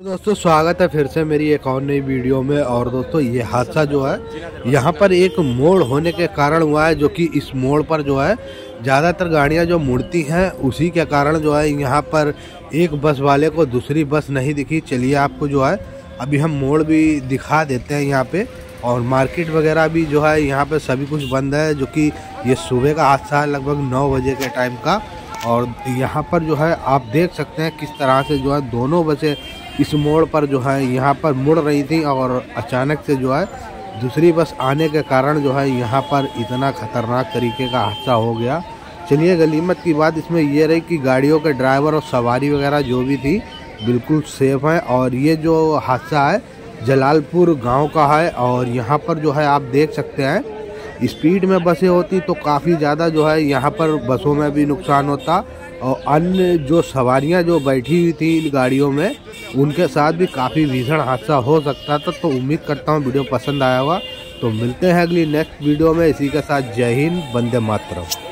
दोस्तों, स्वागत है फिर से मेरी एक और नई वीडियो में। और दोस्तों, ये हादसा जो है, यहाँ पर एक मोड़ होने के कारण हुआ है, जो कि इस मोड़ पर जो है, ज़्यादातर गाड़ियाँ जो मुड़ती हैं, उसी के कारण जो है, यहाँ पर एक बस वाले को दूसरी बस नहीं दिखी। चलिए, आपको जो है, अभी हम मोड़ भी दिखा देते हैं यहाँ पर और मार्केट वगैरह भी जो है, यहाँ पर सभी कुछ बंद है, जो कि ये सुबह का हादसा है, लगभग नौ बजे के टाइम का। और यहाँ पर जो है, आप देख सकते हैं किस तरह से जो है, दोनों बसें इस मोड़ पर जो है, यहाँ पर मुड़ रही थी और अचानक से जो है, दूसरी बस आने के कारण जो है, यहाँ पर इतना खतरनाक तरीके का हादसा हो गया। चलिए, गलीमत की बात इसमें यह रही कि गाड़ियों के ड्राइवर और सवारी वगैरह जो भी थी, बिल्कुल सेफ़ हैं और ये जो हादसा है, जलालपुर गाँव का है और यहाँ पर जो है, आप देख सकते हैं, स्पीड में बसें होती तो काफ़ी ज़्यादा जो है, यहाँ पर बसों में भी नुकसान होता और अन्य जो सवारियाँ जो बैठी हुई थी इन गाड़ियों में उनके साथ भी काफ़ी भीषण हादसा हो सकता था तो उम्मीद करता हूँ वीडियो पसंद आया होगा। तो मिलते हैं अगली नेक्स्ट वीडियो में। इसी के साथ जय हिंद बंदे मातरम।